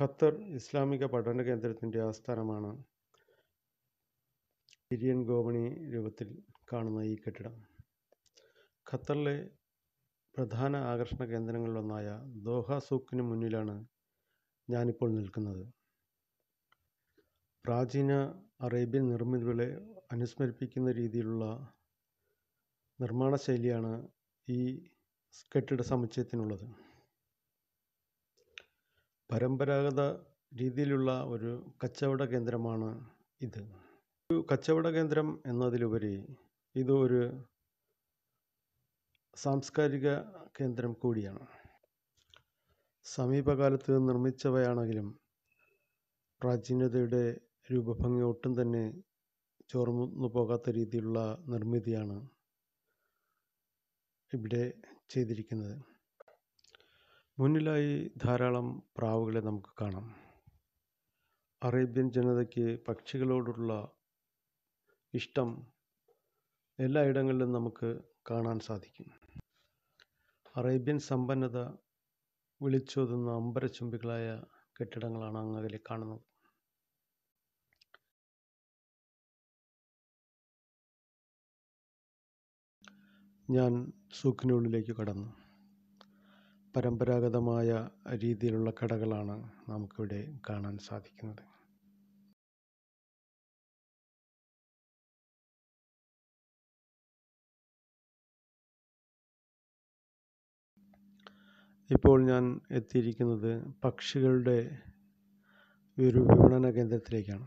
Qatar ഇസ്ലാമിക പഠന കേന്ദ്രത്തിന്റെ ആസ്ഥാനമാണ് സിരിയൻ ഗോവണി രൂപത്തിൽ കാണുന്ന ഈ കെട്ടിടം. ഖത്തറിലെ പ്രധാന ആകർഷണ കേന്ദ്രങ്ങളിലൊന്നായ ദോഹ സൂക്കിന് മുന്നിലാണ് ഞാനിപ്പോൾ നിൽക്കുന്നത്. പ്രാചീന അറേബ്യൻ നിർമ്മിതികളെ അനുസ്മരിപ്പിക്കുന്ന രീതിയിലുള്ള നിർമ്മാണ ശൈലിയാണ് ഈ കെട്ടിട സമുച്ചയത്തിനുള്ളത്. പരമ്പരാഗത രീതിയിലുള്ള ഒരു കച്ചവട കേന്ദ്രമാണ് ഇത്. ഒരു കച്ചവട കേന്ദ്രം എന്നതിലുപരി ഇത് ഒരു സാംസ്കാരിക കേന്ദ്രം കൂടിയാണ്. സമീപകാലത്ത് നിർമ്മിച്ചവയാണെങ്കിലും പ്രാചീനതയുടെ രൂപഭംഗി ഒട്ടും തന്നെ ചോർന്നു പോകാത്ത രീതിയിലുള്ള നിർമ്മിതിയാണ് ഇവിടെ ചെയ്തിരിക്കുന്നത്. മുന്നിലായി ധാരാളം പ്രാവുകളെ നമുക്ക് കാണാം. അറേബ്യൻ ജനതയ്ക്ക് പക്ഷികളോടുള്ള ഇഷ്ടം എല്ലായിടങ്ങളിലും നമുക്ക് കാണാൻ സാധിക്കും. അറേബ്യൻ സമ്പന്നത വിളിച്ചോതുന്ന അമ്പരച്ചുംബികളായ കെട്ടിടങ്ങളാണ് അങ്ങകലെ കാണുന്നത്. ഞാൻ സൂക്കിനുള്ളിലേക്ക് കടന്നു. പരമ്പരാഗതമായ രീതിയിലുള്ള കടകളാണ് നമുക്കിവിടെ കാണാൻ സാധിക്കുന്നത്. ഇപ്പോൾ ഞാൻ എത്തിയിരിക്കുന്നത് പക്ഷികളുടെ ഒരു വിപണന കേന്ദ്രത്തിലേക്കാണ്.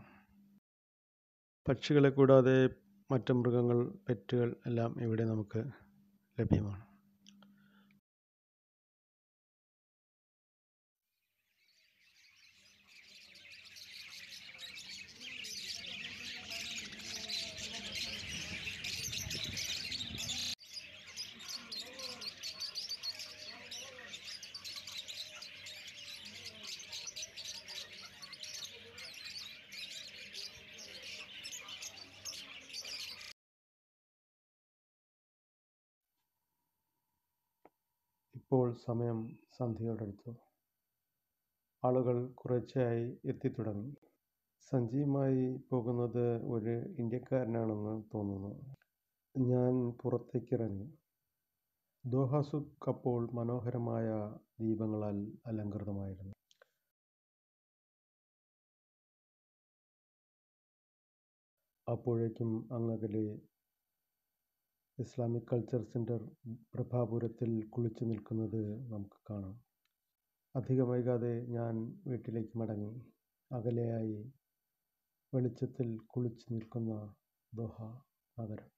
പക്ഷികളെ കൂടാതെ മറ്റു മൃഗങ്ങൾ പെറ്റുകൾ എല്ലാം ഇവിടെ നമുക്ക് ലഭ്യമാണ്. ഇപ്പോൾ സമയം സന്ധ്യയോടടുത്തു. ആളുകൾ കുറേശ്ശെയായി എത്തിത്തുടങ്ങി. സഞ്ചിയുമായി പോകുന്നത് ഒരു ഇന്ത്യക്കാരനാണെന്ന് തോന്നുന്നു. ഞാൻ പുറത്തേക്കിറങ്ങി. ദോഹ സുക്ക് അപ്പോൾ മനോഹരമായ ദീപങ്ങളാൽ അലങ്കൃതമായിരുന്നു. അപ്പോഴേക്കും അങ്ങകലെ ഇസ്ലാമിക് കൾച്ചർ സെന്റർ പ്രഭാപുരത്തിൽ കുളിച്ചു നിൽക്കുന്നത് നമുക്ക് കാണാം. അധികം വൈകാതെ ഞാൻ വീട്ടിലേക്ക് മടങ്ങി. അകലെയായി വെളിച്ചത്തിൽ കുളിച്ചു നിൽക്കുന്ന ദോഹ നഗരം.